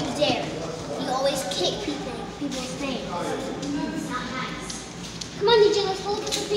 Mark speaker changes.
Speaker 1: You dare? You always kick people, people's things. Come on, DJ, let's hold the thing.